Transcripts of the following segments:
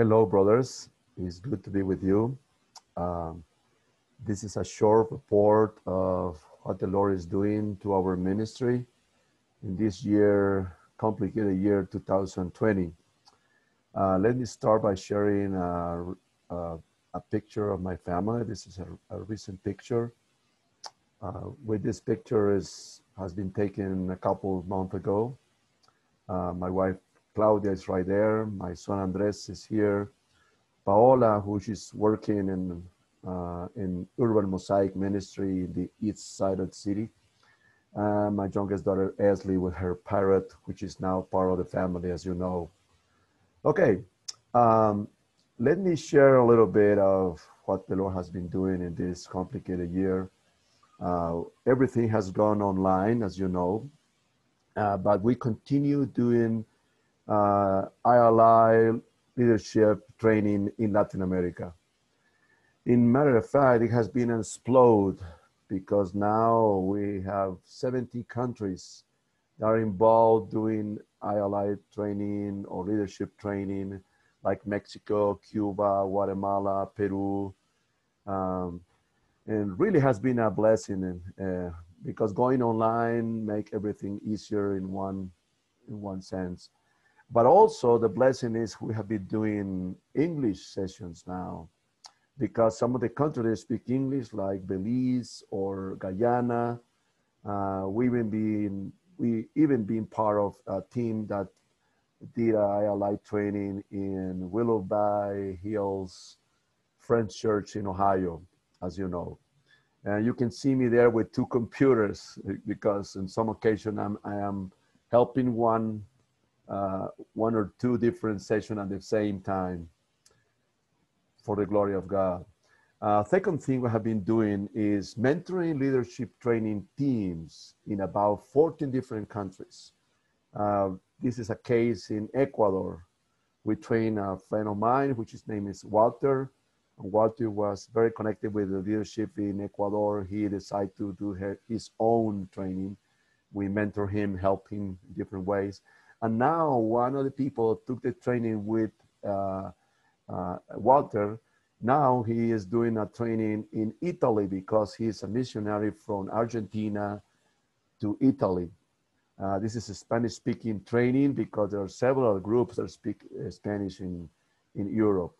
Hello, brothers. It's good to be with you. Um, this is a short report of what the Lord is doing to our ministry in this year, complicated year 2020. Uh, let me start by sharing a, a, a, picture of my family. This is a, a recent picture. Uh, with this picture is has been taken a couple of months ago. Uh, my wife Claudia is right there. My son Andres is here. Paola, who is working in uh, in Urban Mosaic Ministry in the east side of the city. Uh, my youngest daughter Esley with her parrot, which is now part of the family, as you know. Okay, um, let me share a little bit of what the Lord has been doing in this complicated year. Uh, everything has gone online, as you know, uh, but we continue doing uh, ILI leadership training in Latin America. In matter of fact, it has been an explode because now we have 70 countries that are involved doing ILI training or leadership training, like Mexico, Cuba, Guatemala, Peru, um, and really has been a blessing uh, because going online make everything easier in one in one sense. But also the blessing is we have been doing English sessions now because some of the countries speak English, like Belize or Guyana, uh, we even been we even been part of a team that did ILI training in Willoughby Hills Friends Church in Ohio, as you know. And you can see me there with two computers because in some occasion I'm, I am helping one uh, one or two different sessions at the same time for the glory of God. Uh, second thing we have been doing is mentoring leadership training teams in about 14 different countries. Uh, this is a case in Ecuador. We train a friend of mine, which his name is Walter. And Walter was very connected with the leadership in Ecuador. He decided to do his own training. We mentor him, help him in different ways. And now one of the people took the training with uh, uh, Walter. Now he is doing a training in Italy because he is a missionary from Argentina to Italy. Uh, this is a Spanish speaking training because there are several groups that speak uh, Spanish in, in Europe.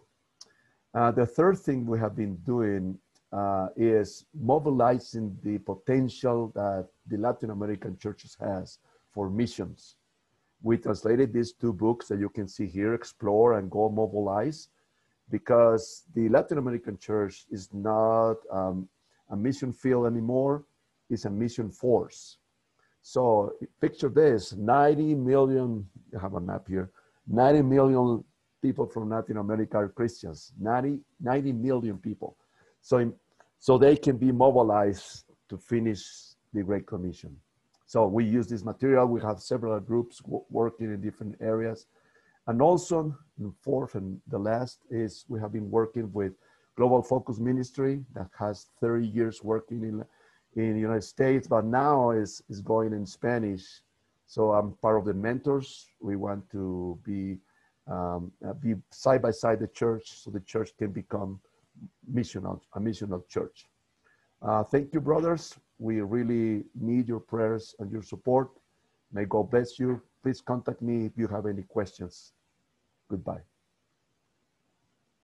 Uh, the third thing we have been doing uh, is mobilizing the potential that the Latin American churches has for missions we translated these two books that you can see here, Explore and Go Mobilize, because the Latin American church is not um, a mission field anymore, it's a mission force. So picture this, 90 million, I have a map here, 90 million people from Latin America are Christians, 90, 90 million people. So, in, so they can be mobilized to finish the Great Commission. So we use this material. We have several groups working in different areas. And also, the fourth and the last is we have been working with Global Focus Ministry that has 30 years working in, in the United States, but now is, is going in Spanish. So I'm part of the mentors. We want to be, um, uh, be side by side the church so the church can become missional, a missional church. Uh, thank you, brothers. We really need your prayers and your support. May God bless you. Please contact me if you have any questions. Goodbye.